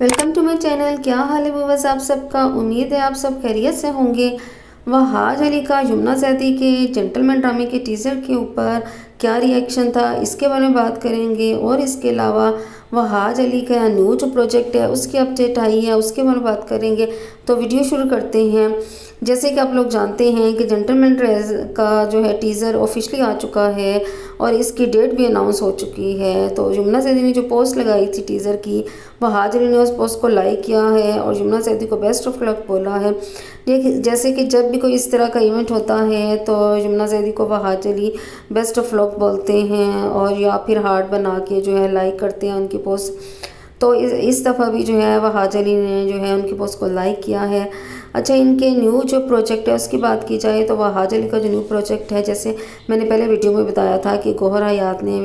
Welcome to my channel. क्या हाल है बस आप सबका? उम्मीद है आप सब खैरियत से होंगे। वहाज अली का यमुना जैदी के जेंटलमैन ड्रामे के टीज़र के ऊपर क्या रिएक्शन था, इसके बारे में बात करेंगे। और इसके अलावा वहाज अली का न्यू जो प्रोजेक्ट है, उसकी अपडेट आई है, उसके बारे में बात करेंगे। तो वीडियो शुरू करते हैं। जैसे कि आप लोग जानते हैं कि जेंटलमैन ड्रेस का जो है टीज़र ऑफिशली आ चुका है और इसकी डेट भी अनाउंस हो चुकी है। तो यमुना सैदी ने जो पोस्ट लगाई थी टीज़र की, वह हाजरी ने उस पोस्ट को लाइक किया है और यमुना सैदी को बेस्ट ऑफ़ लक बोला है। जैसे कि जब भी कोई इस तरह का इवेंट होता है तो यमुना सैदी को वह हाजरी बेस्ट ऑफ़ लक बोलते हैं और या फिर हार्ट बना के जो है लाइक करते हैं उनकी पोस्ट तो इस इस दफ़ा भी जो है वह हाजरी ने जो है उनकी पोस्ट को लाइक किया है। अच्छा इनके न्यू जो प्रोजेक्ट है, उसकी बात की जाए तो वह हाजली का जो न्यू प्रोजेक्ट है, जैसे मैंने पहले वीडियो में बताया था कि गोहर हयात ने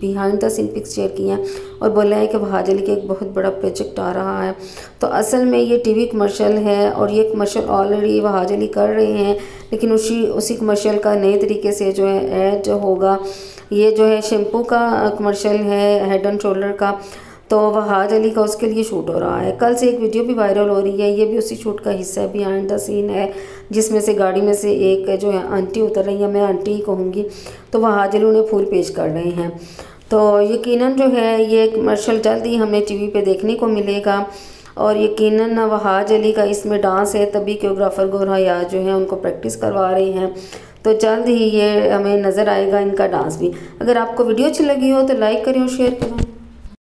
behind the scene pics share किए हैं और बोला है कि वह हाजली का एक बहुत बड़ा प्रोजेक्ट आ रहा है। तो असल में ये टीवी कमर्शियल है और ये कमर्शियल ऑलरेडी वह हाजली कर रहे हैं, लेकिन उसी उसी कमर्शियल का नए तरीके से जो है ऐड होगा। ये जो है शैम्पू का कमर्शियल है हेड एंड शोल्डर का। तो वहाज अली का उसके लिए शूट हो रहा है। कल से एक वीडियो भी वायरल हो रही है। ये भी उसी शूट का हिस्सा है बिहाइंड द सीन है, जिसमें से गाड़ी में से एक जो है, आंटी उतर रही है। मैं आंटी ही कहूँगी। तो वहाज अली उन्हें फूल पेश कर रहे हैं। तो यकीनन जो है, ये कमर्शल जल्द ही हमें टी पे देखने को मिलेगा। और यकीनन वहाज अली का इसमें डांस है, तभी कोरियोग्राफर गोरा याद जो है, उनको प्रैक्टिस करवा रहे हैं। तो जल्द ही ये हमें नज़र आएगा इनका डांस भी। अगर आपको वीडियो अच्छी लगी हो तो लाइक करें और शेयर करें।